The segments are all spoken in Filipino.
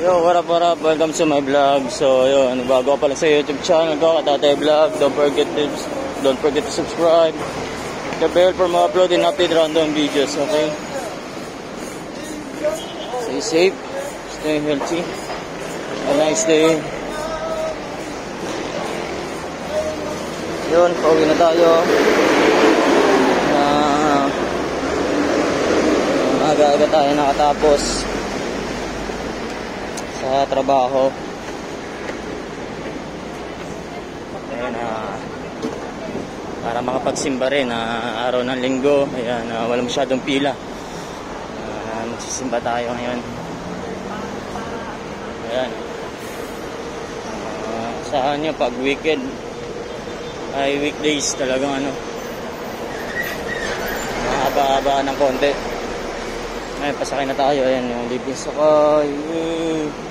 Yo, what up, what up? Welcome to my vlog. So, yun, bago ka pala sa YouTube channel ko, Katatay Vlog. Don't forget to, don't forget to subscribe. The bell for mga upload and update random videos, okay? Stay safe, stay healthy. Have a nice day. Yun, pauwi na tayo. Na aga-aga tayo nakatapos sa trabaho. Ayan, ah, para makapagsimba rin na araw ng linggo. Ayan, ah, wala masyadong pila. Ah, magsisimba tayo ngayon. Ayan. Ah, saan nyo pag weekend ay weekdays talagang ano mahaba-haba ng konti. Ngayon, pasakay na tayo. Ayan, yung libre sakay. Yay!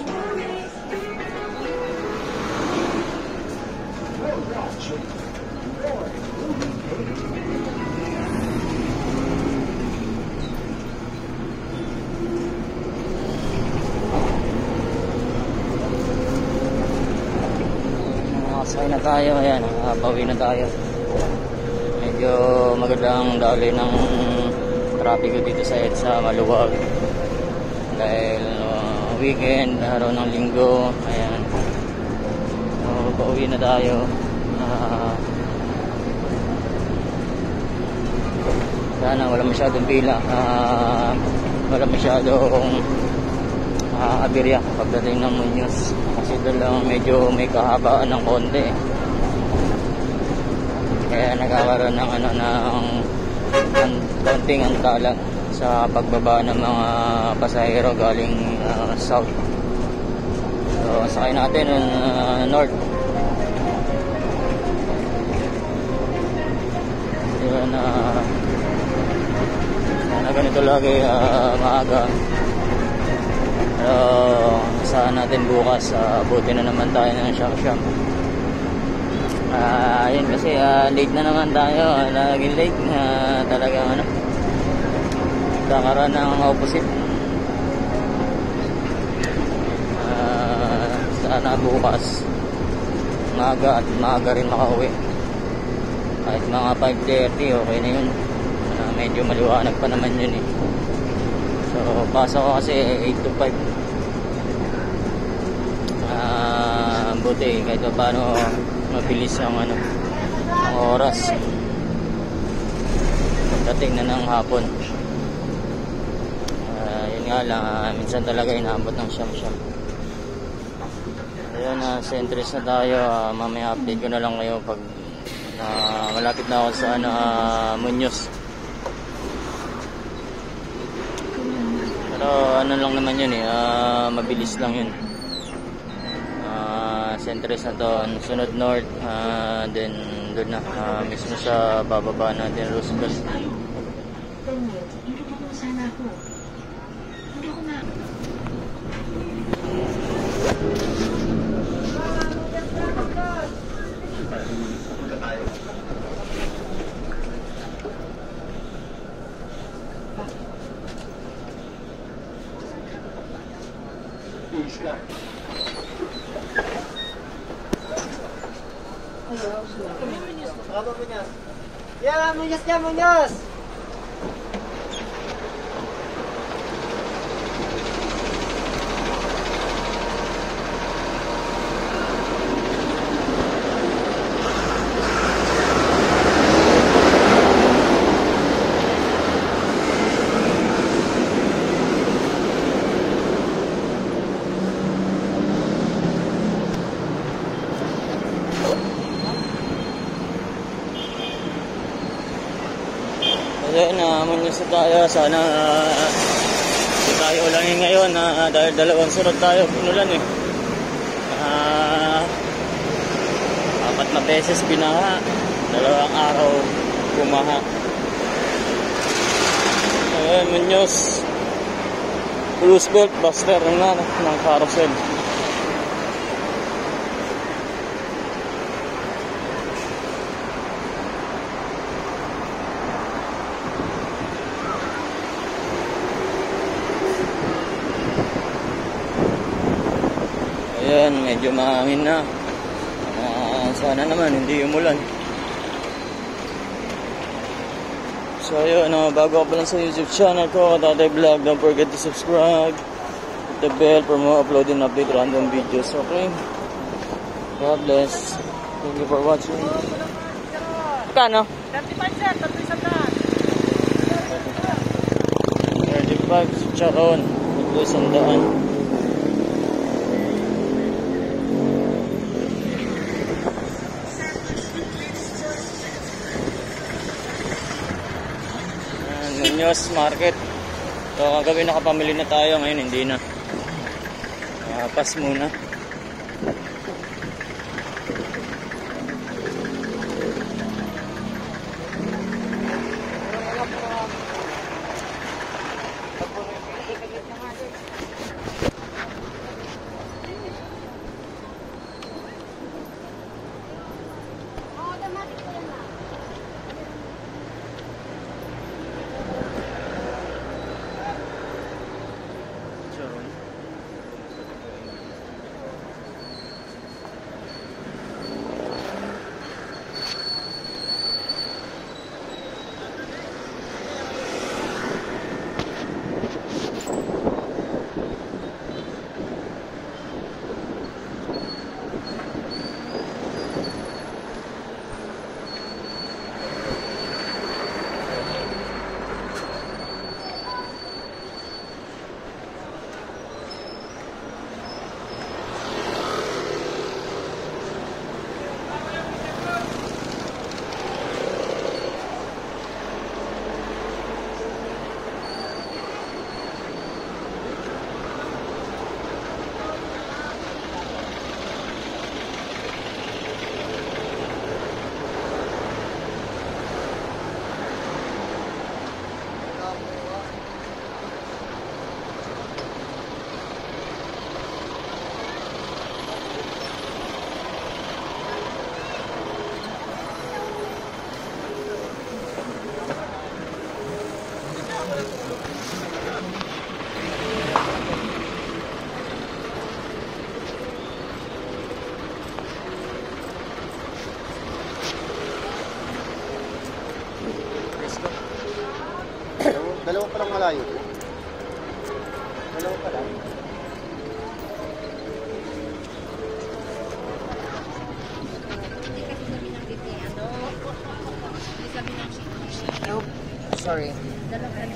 Nakasakay na tayo. Ayan, nakabawi na tayo. Medyo magandang dali ng trapiko dito sa EDSA, maluwag. Dahil uh, weekend, araw ng linggo. Ayan. So, pauwi na tayo. Ah, sana wala masyadong pila. Ah, wala masyadong uh, aberya pagdating ng Muñoz. Kasi doon medyo may kahabaan ng konti. Kaya nagkakaroon ng ano ng ng konting antala sa pagbaba ng mga pasahero galing uh, south. So, sakay natin uh, north. Yun na sana ganito lagi uh, maaga. Pero saan natin bukas uh, buti na naman tayo ng shop shop. Ah, uh, ayun kasi uh, late na naman tayo. Lagi late na uh, talaga ano. Kakaroon ng opposite. Uh, sana bukas maaga at maaga rin makauwi. Kahit mga 5.30 okay na yun. Uh, medyo maliwanag pa naman yun eh. So, pasok ko kasi 8 to 5. Ah, buti kahit pa paano mabilis ang ano ang oras. Dating na ng hapon. Uh, yun nga lang, uh, minsan talaga inaabot ng siyam-siyam. Ayun, uh, sentries na tayo. Uh, mamaya update ko na lang kayo pag uh, malapit na ako sa ano, uh, Muñoz. Pero ano lang naman yun eh, uh, mabilis lang yun. Uh, Centres na to, sunod north, uh, then doon na, uh, mismo sa bababa natin, Roosevelt. Hindi ko sana ako. Hindi ko na. Ya, Muñoz ya, Muñoz. Ayun, uh, Muñoz na tayo. Sana uh, hindi tayo ulangin ngayon uh, dahil dalawang sunod tayo pinulan eh. Uh, apat na beses binaha. Dalawang araw bumaha. Ayan, Munoz. Roosevelt, Buster na ng carousel. medyo mahangin na. Uh, sana naman hindi umulan. So ayun uh, bago ka pa lang sa youtube channel ko Tatay Vlog don't forget to subscribe. Hit the bell for more uploading update random videos okay? God bless. Thank you for watching. Kano? 35 sir 35 sir 35 charon 200 Muñoz Market. So, kagabi nakapamili na tayo. Ngayon, hindi na. Uh, pass muna. Malayo. Dalawa pa lang. Sorry. Dalawa.